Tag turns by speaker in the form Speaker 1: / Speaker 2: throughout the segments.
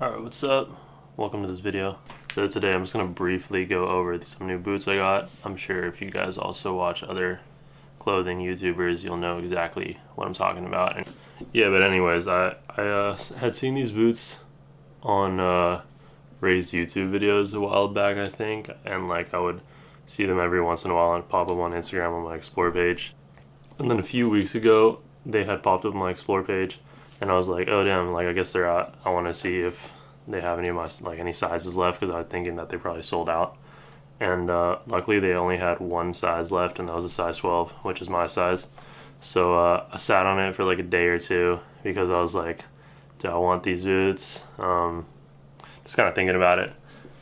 Speaker 1: Alright, what's up? Welcome to this video. So today I'm just going to briefly go over some new boots I got. I'm sure if you guys also watch other clothing YouTubers, you'll know exactly what I'm talking about. And yeah, but anyways, I, I uh, had seen these boots on uh, Ray's YouTube videos a while back, I think, and like I would see them every once in a while and pop up on Instagram on my Explore page. And then a few weeks ago, they had popped up on my Explore page and I was like, oh damn, like I guess they're out. I want to see if they have any of my like any sizes left because I was thinking that they probably sold out. And uh, luckily they only had one size left, and that was a size 12, which is my size. So uh, I sat on it for like a day or two because I was like, do I want these boots? Um, just kind of thinking about it,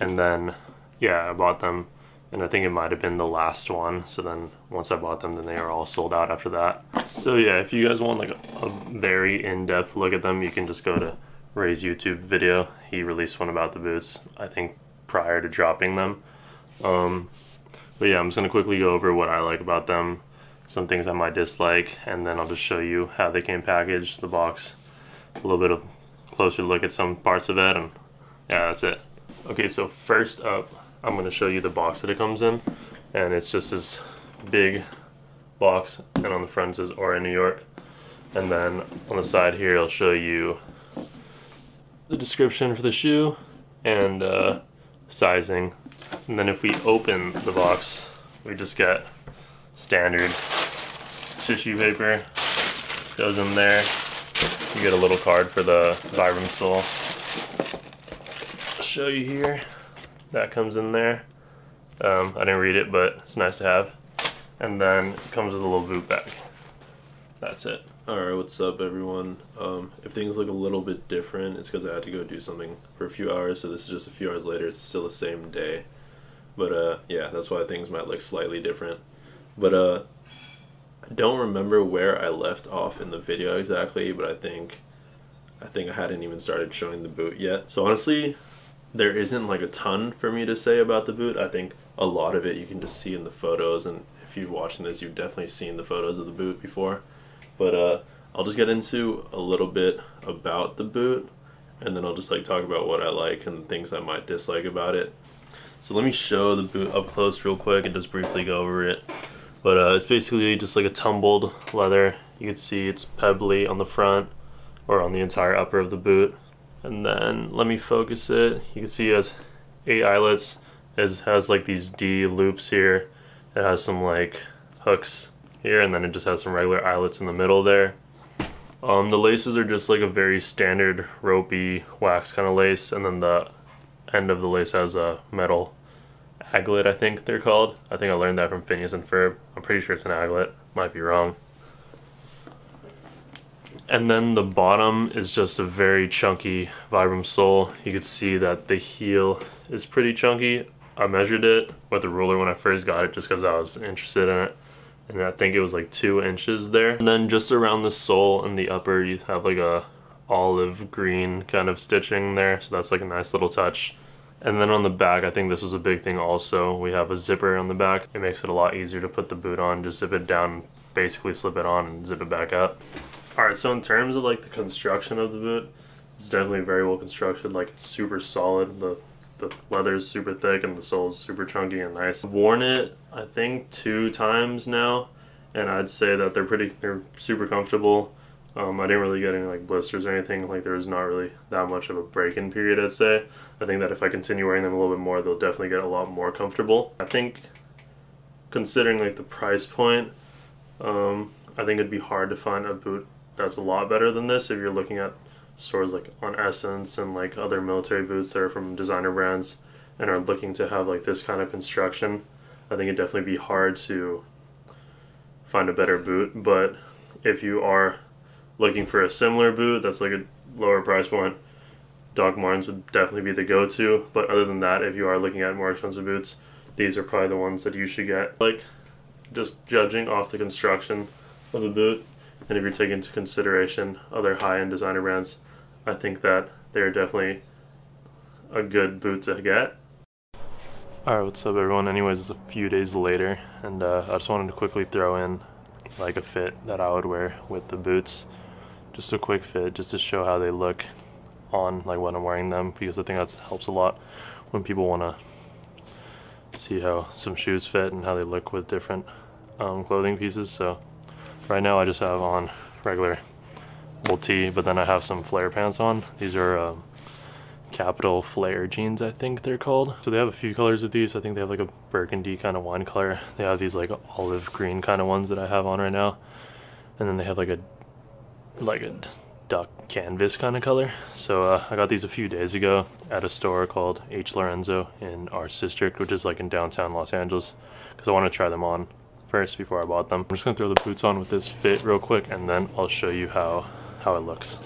Speaker 1: and then yeah, I bought them and I think it might have been the last one. So then once I bought them, then they are all sold out after that. So yeah, if you guys want like a, a very in-depth look at them, you can just go to Ray's YouTube video. He released one about the boots, I think prior to dropping them. Um, but yeah, I'm just gonna quickly go over what I like about them, some things I might dislike, and then I'll just show you how they came packaged, the box, a little bit of closer look at some parts of it, and yeah, that's it. Okay, so first up, I'm going to show you the box that it comes in and it's just this big box and on the front says Orée New York. And then on the side here I'll show you the description for the shoe and uh, sizing. And then if we open the box we just get standard tissue paper. Goes in there. You get a little card for the Vibram sole. I'll show you here that comes in there. Um, I didn't read it, but it's nice to have. And then it comes with a little boot bag. That's it.
Speaker 2: Alright, what's up everyone? Um, if things look a little bit different, it's because I had to go do something for a few hours, so this is just a few hours later, it's still the same day. But uh, yeah, that's why things might look slightly different. But uh, I don't remember where I left off in the video exactly, but I think I think I hadn't even started showing the boot yet. So honestly, there isn't like a ton for me to say about the boot. I think a lot of it you can just see in the photos, and if you're watching this, you've definitely seen the photos of the boot before. But uh, I'll just get into a little bit about the boot, and then I'll just like talk about what I like and things I might dislike about it. So let me show the boot up close real quick and just briefly go over it. But uh, it's basically just like a tumbled leather. You can see it's pebbly on the front or on the entire upper of the boot and then let me focus it. You can see it has eight eyelets. It has like these D loops here. It has some like hooks here and then it just has some regular eyelets in the middle there. Um, the laces are just like a very standard ropey wax kind of lace and then the end of the lace has a metal aglet I think they're called. I think I learned that from Phineas and Ferb. I'm pretty sure it's an aglet. Might be wrong and then the bottom is just a very chunky Vibram sole. You can see that the heel is pretty chunky. I measured it with a ruler when I first got it just because I was interested in it. And I think it was like two inches there. And then just around the sole and the upper, you have like a olive green kind of stitching there. So that's like a nice little touch. And then on the back, I think this was a big thing also. We have a zipper on the back. It makes it a lot easier to put the boot on. Just zip it down, basically slip it on and zip it back up. Alright, so in terms of like the construction of the boot, it's definitely very well constructed. Like it's super solid. The the leather is super thick and the sole is super chunky and nice. I've worn it I think two times now, and I'd say that they're pretty they're super comfortable. Um, I didn't really get any like blisters or anything. Like there was not really that much of a break-in period. I'd say. I think that if I continue wearing them a little bit more, they'll definitely get a lot more comfortable. I think, considering like the price point, um, I think it'd be hard to find a boot that's a lot better than this if you're looking at stores like on SSENSE and like other military boots that are from designer brands and are looking to have like this kind of construction. I think it'd definitely be hard to find a better boot, but if you are looking for a similar boot that's like a lower price point, Doc Martens would definitely be the go-to. But other than that, if you are looking at more expensive boots, these are probably the ones that you should get. Like, just judging off the construction of the boot, and if you take into consideration other high-end designer brands, I think that they're definitely a good boot to get. Alright, what's up everyone? Anyways, it's a few days later, and uh, I just wanted to quickly throw in like a fit that I would wear with the boots. Just a quick fit, just to show how they look on like when I'm wearing them because I think that helps a lot when people want to see how some shoes fit and how they look with different um, clothing pieces. So right now I just have on regular old tee, but then I have some flare pants on. These are um, Kapital Flare jeans, I think they're called. So they have a few colors of these. I think they have like a burgundy kind of wine color. They have these like olive green kind of ones that I have on right now. And then they have like a like a duck canvas kind of color. So uh, I got these a few days ago at a store called H. Lorenzo in Arts District, which is like in downtown Los Angeles, because I want to try them on first before I bought them. I'm just gonna throw the boots on with this fit real quick, and then I'll show you how how it looks.